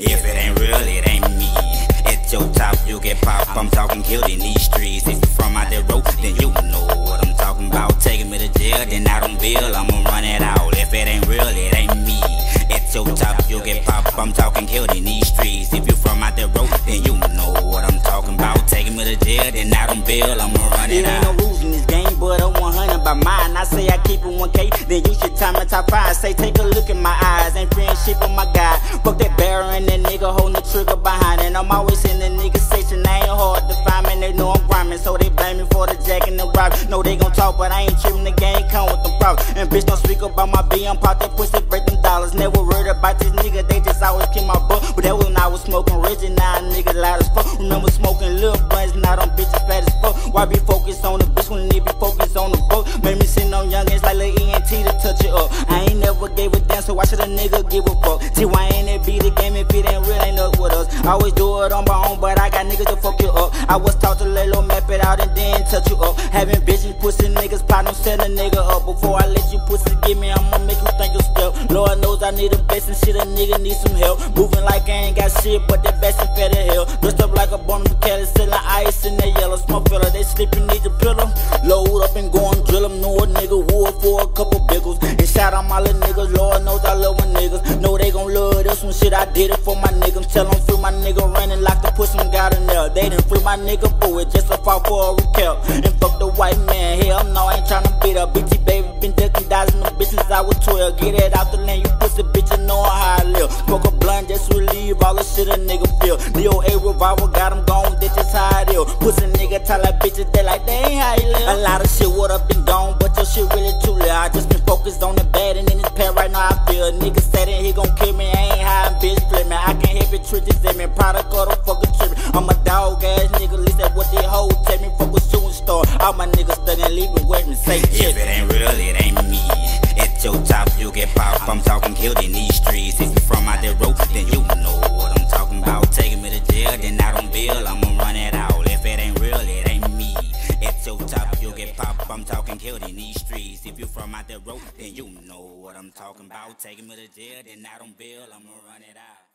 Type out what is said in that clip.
If it ain't real, it ain't me. At your top, you get pop. I'm talking killed in these streets. If you from out the road, then you know what I'm talking about. Taking me to jail, then I don't bill. I'ma run it out. If it ain't real, it ain't me. At your top, you get pop. I'm talking killed in these streets. If you from out the road, then you know what I'm talking about. Taking me to jail, then I don't bill. I'ma run it, it out. ain't no rules in this game, but I'm 100 by mine. I say I keep it 1K, then you should time my top five. Say take a look in my eyes, Fuck that barrel and that nigga holding the trigger behind. And I'm always in the nigga section, I ain't hard to find, man. They know I'm rhyming, so they blame me for the jack and the rob. No, they gon' talk, but I ain't tripping. The game come with them problems. And bitch don't speak about my B, I'm pop that pussy, break them dollars. Never worried about this nigga, they just always keep my butt. But that was when I was smoking rich and now nigga loud as fuck. Remember smoking little blunts, now them bitches fat as fuck. Why be focused on the bitch when they be focused on the book? Made me sit on youngins like Lil Ant to touch it up. So why should a nigga give a fuck? See, why ain't it be the game if it ain't real, ain't up with us? I always do it on my own, but I got niggas to fuck you up. I was taught to lay low, map it out, and then touch you up. Having bitches, pussy niggas, don't send a nigga up. Before I let you pussy give me, I'ma make you think you step. Lord knows I need a best and shit, a nigga need some help. Moving like I ain't got shit, but the best and better hell. Dressed up like a bum Cali, selling ice in the yellow. Small fella, they sleeping, need a pillow. Load up and go them. Know a nigga wood for a couple biggles. And shout out my little niggas, Lord knows I love my niggas. Know they gon' love this one shit, I did it for my niggas. Tell them free my nigga running like the pussy got in there. They didn't free my nigga for it just a fall for a recap. And fuck the white man, hell no, I ain't tryna beat up. BT baby been ducking dimes in the bitches I was 12. Get it out the lane, you pussy bitch, you know how I live. Smoke a blunt just relieve all the shit a nigga feel. Leo A revolver got him gone, that's just how it is. Pussy nigga tell like bitches, they like they ain't how you live. A lot of shit would have been gone, but your shit really too late. I just been focused on the bad and in this pad right now I feel. Nigga said that he gon' kill me, I ain't high, bitch, flip me. I can't help it, trick this in me. Product of the fucking trip. I'm a dog ass nigga, least that's what they hold. Take me fuck a shooting star. All my niggas studying, leaving with me, say If it ain't real, it ain't me. At your top, you get pop. I'm talking killed in these streets. If you from out the road, then you know what I'm talking about. Taking me to jail, then I don't bill. I'ma talking killed in these streets. If you from out the road, then you know what I'm talking about. Taking me to jail, then I don't bail, I'ma run it out.